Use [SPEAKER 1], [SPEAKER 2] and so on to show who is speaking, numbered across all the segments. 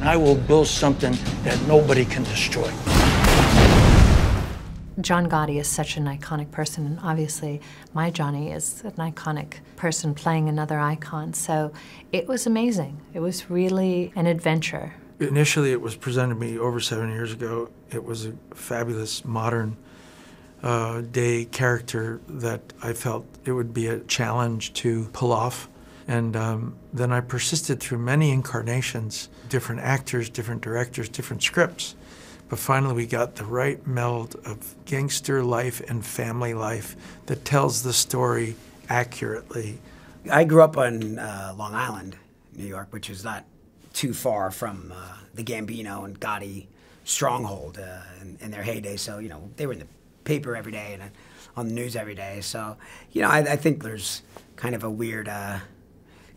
[SPEAKER 1] and I will build something that nobody can destroy.
[SPEAKER 2] John Gotti is such an iconic person, and obviously, my Johnny is an iconic person playing another icon. So it was amazing. It was really an adventure.
[SPEAKER 3] Initially, it was presented to me over seven years ago. It was a fabulous, modern uh, day character that I felt it would be a challenge to pull off. And um, then I persisted through many incarnations, different actors, different directors, different scripts. But finally, we got the right meld of gangster life and family life that tells the story accurately.
[SPEAKER 4] I grew up on uh, Long Island, New York, which is not too far from uh, the Gambino and Gotti stronghold uh, in, in, their heyday. So, you know, they were in the paper every day and uh, on the news every day. So, you know, I, I think there's kind of a weird uh,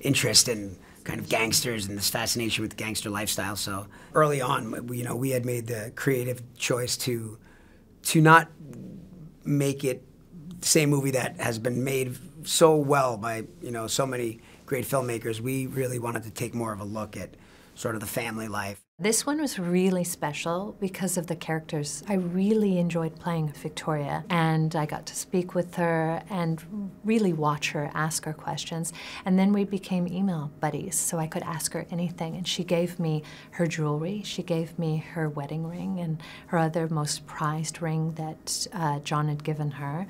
[SPEAKER 4] interest in kind of gangsters and this fascination with the gangster lifestyle. So early on, you know, we had made the creative choice to to not make it the same movie that has been made so well by you know so many great filmmakers. We really wanted to take more of a look at sort of the family life.
[SPEAKER 2] This one was really special because of the characters. I really enjoyed playing Victoria, and I got to speak with her and really watch her ask her questions. And then we became email buddies, so I could ask her anything. And she gave me her jewelry, she gave me her wedding ring and her other most prized ring that uh, John had given her.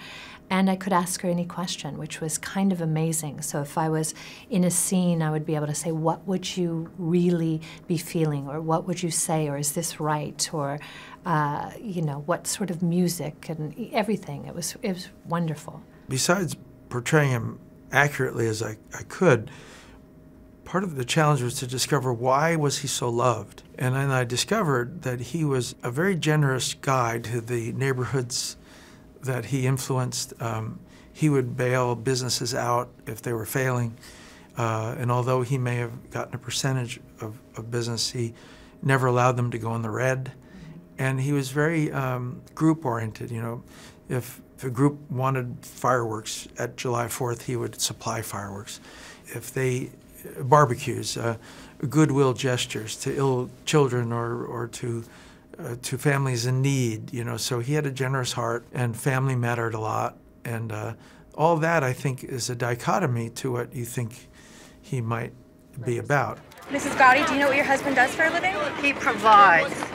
[SPEAKER 2] And I could ask her any question, which was kind of amazing. So if I was in a scene, I would be able to say, What would you really be feeling? Or what would you say? Or is this right? Or, uh, you know, what sort of music and everything. It was, it was wonderful.
[SPEAKER 3] Besides portraying him accurately as I, I could, part of the challenge was to discover why was he so loved. And then I discovered that he was a very generous guy to the neighborhoods that he influenced. Um, he would bail businesses out if they were failing. Uh, and although he may have gotten a percentage of, of, business, he never allowed them to go in the red. And he was very um, group oriented. You know, if, if a group wanted fireworks at July 4th, he would supply fireworks. If they barbecues, uh, goodwill gestures to ill children or, or to uh, to families in need, you know. So he had a generous heart, and family mattered a lot, and uh, all that I think is a dichotomy to what you think he might be about.
[SPEAKER 5] Mrs. Gotti, do you know what your husband does for a living?
[SPEAKER 6] He provides.